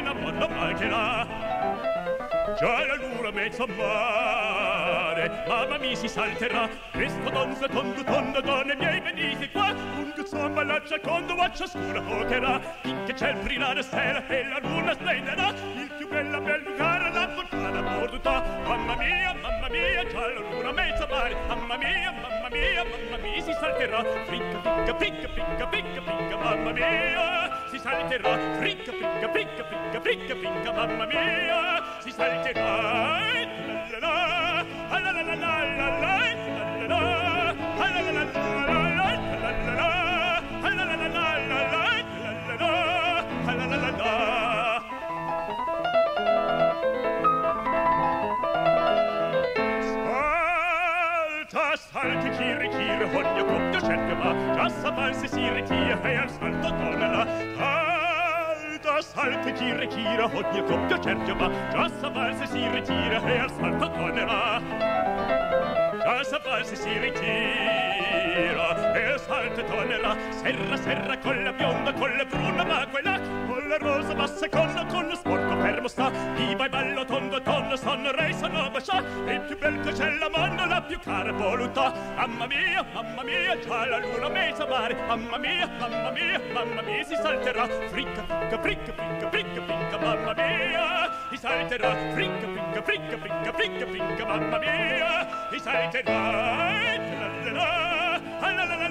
mai che la... Già la luna mezza mare, mamma mia, si salterà. Questo donza, tondo, tondo, donne miei, venite qua. Un guzzomba la giacondo a ciascuna pocherà. Finché c'è il brillare stella e la luna splenderà. Il più bella bel lugar la fontana porta. Mamma mia, mamma mia, già la luna mezza mare. Mamma mia, mamma mia, mamma mia, si salterà. Fricca, fricca, fricca, fricca, fricca, fricca, mamma mia, salterà fricca fricca fricca fricca fricca fricca mamma mia si salterà la la la la la la la la la la la la la Halte Tiere, Tiere, Honja, kommt der Schätke mal. Das aber ist die Tiere, Herr, Stand und Tonnela salto ci ritira ogni coppia cerchio va. Già sa se si ritira e al salto tornerà. Già sa se si ritira e al salto tornerà. Serra serra con la bionda con la bruna ma quella la rosa, bassa, con la, con lo sporco, fermo sta. Viva e ballo, tondo, tondo, sono re, sono bascià, il più bel che c'è la mondo, la più cara voluttà. Mamma mia, mamma mia, già la luna mezza mare. Mamma mia, mamma mia, mamma mia, si salterà. Fricca, fricca, fricca, fricca, fricca, fricca, mamma mia, si salterà. Fricca, fricca, fricca, fricca, fricca, fricca, mamma mia, si salterà. La, la la la la la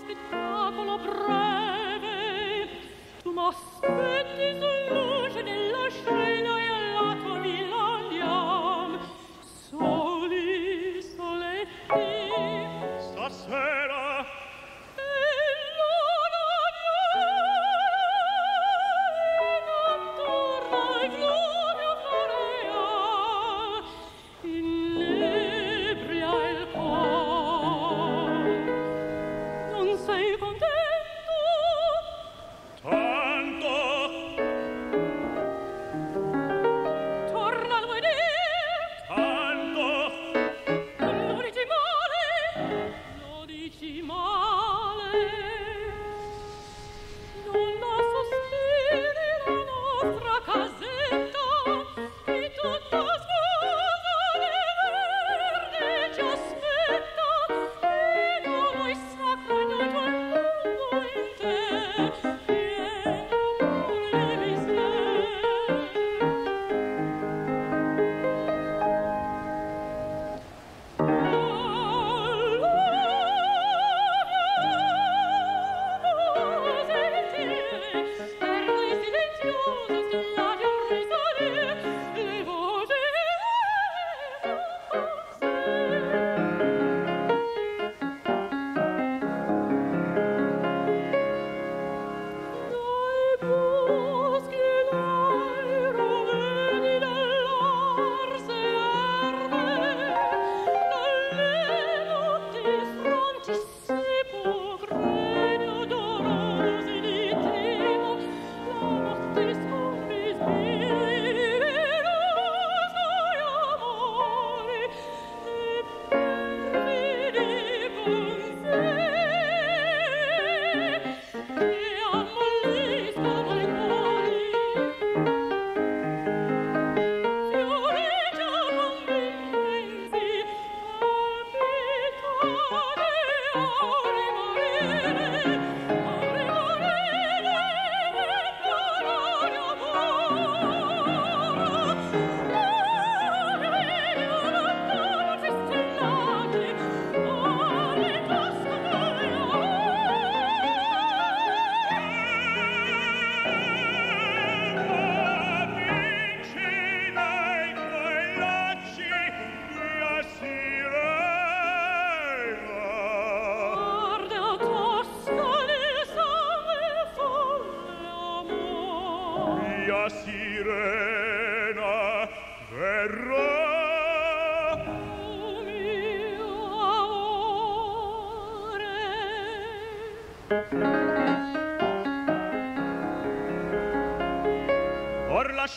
spettacolo breve tu m'aspetti sul luce della scena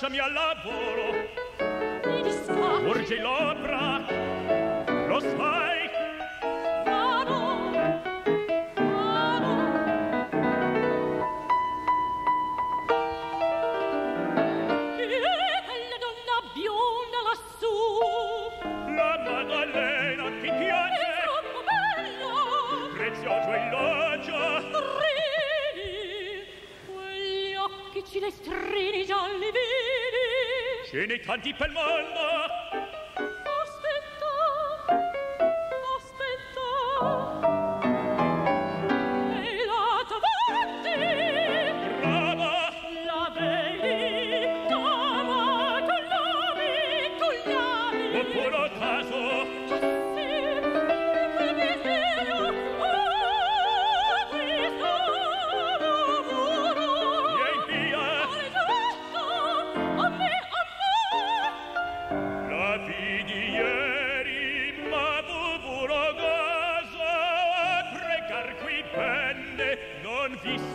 lasciami al lavoro. Mi dispiace. Urgi l'opera. canti pel mondo.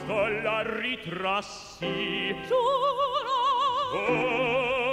colla ritrassi. Giuro oh,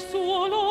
suoi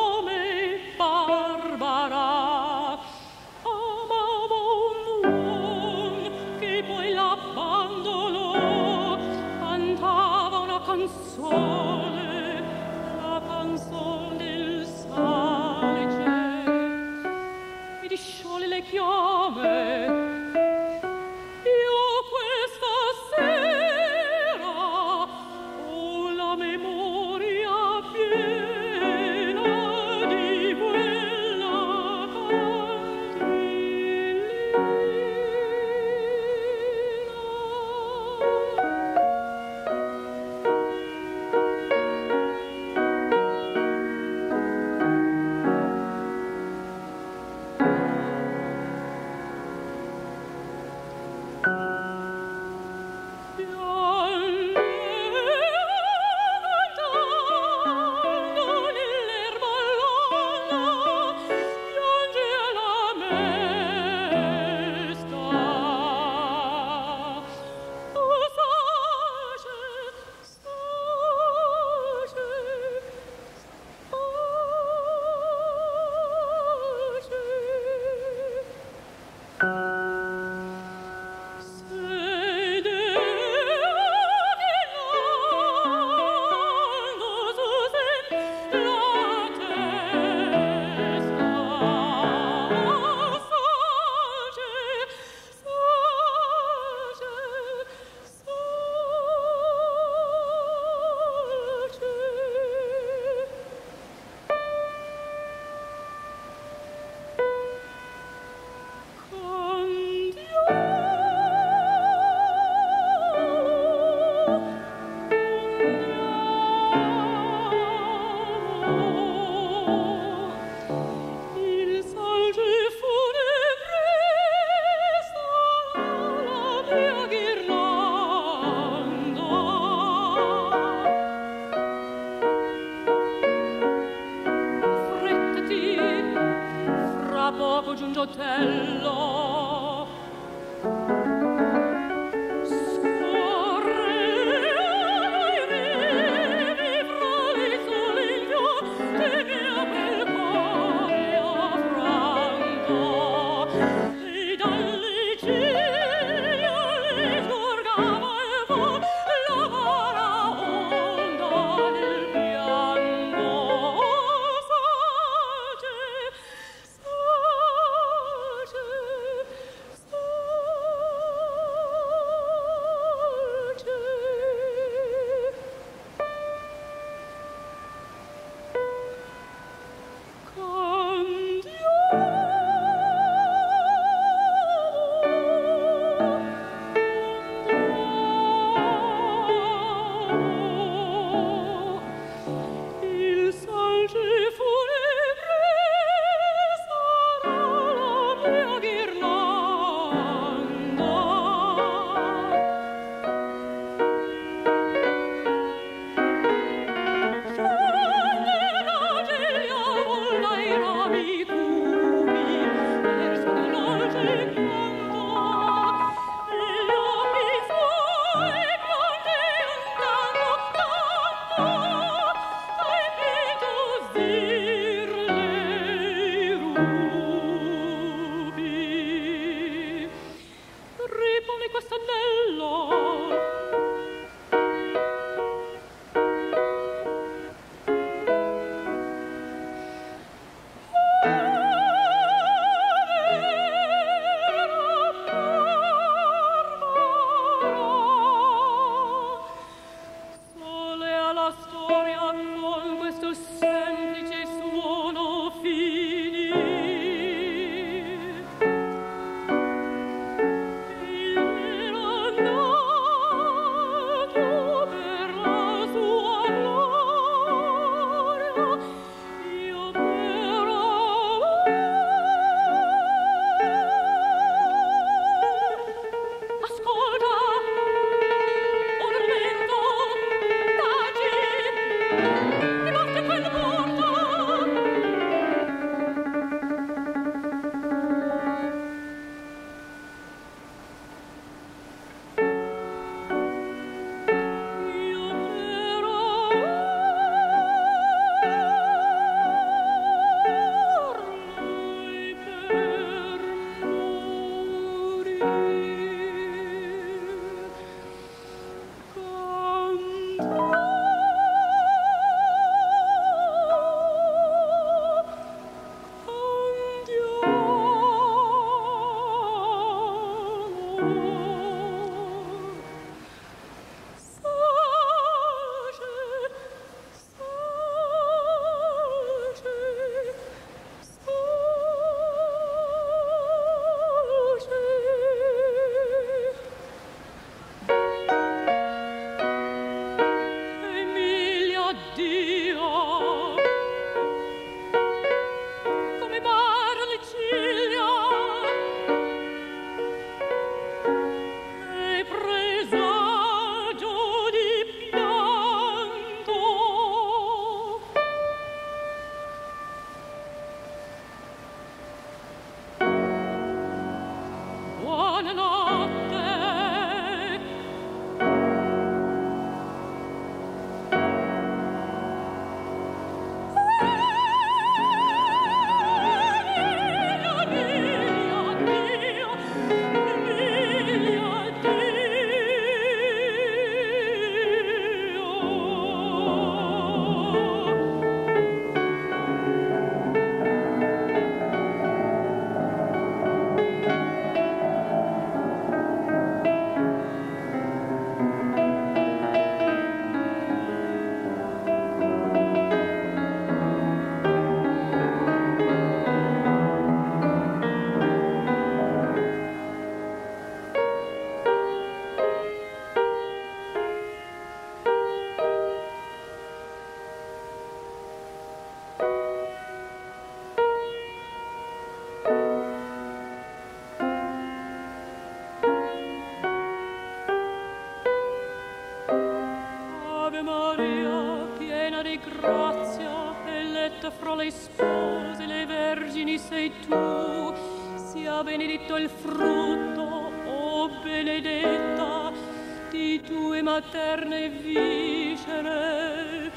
tue materne viscere,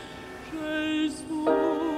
Gesù.